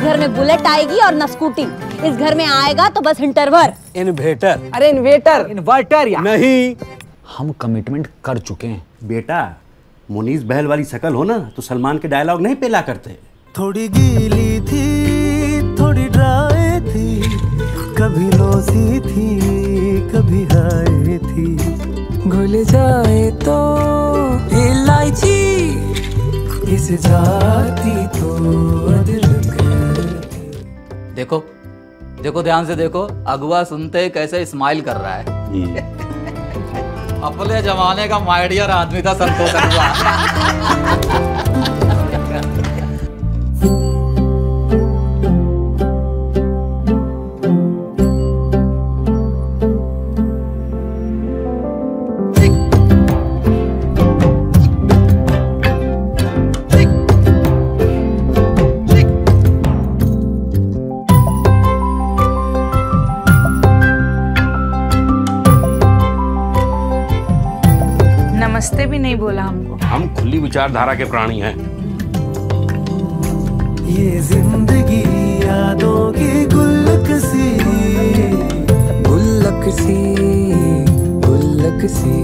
में बुलेट आएगी और न स्कूटी। इस घर में आएगा तो बस इंटरवर। इन्वेटर। अरे इन्वेटर। इन्वर्टर या नहीं। हम कमिटमेंट कर चुके हैं। बेटा मुनीस बहल वाली शकल हो ना तो सलमान के डायलॉग नहीं पेला करते। थोड़ी गीली थी थोड़ी ड्राई थी कभी नोसी थी कभी हाई थी। घुल जाए तो इलायची। इस जाती तो देखो देखो ध्यान से देखो अगुआ सुनते ही कैसे स्माइल कर रहा है। अपने जमाने का माइडियर आदमी था संतोष अगुआ नमस्ते भी नहीं बोला हमको। हम खुली विचारधारा के प्राणी हैं। ये ज़िंदगी यादों की गुल्लक सी गुल्लक सी गुल्लक सी